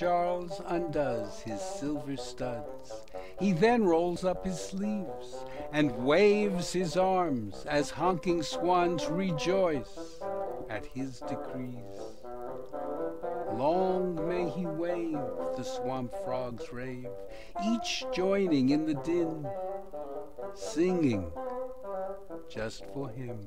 Charles undoes his silver studs. He then rolls up his sleeves and waves his arms as honking swans rejoice at his decrees. Long may he wave, the swamp frogs rave, each joining in the din, singing just for him.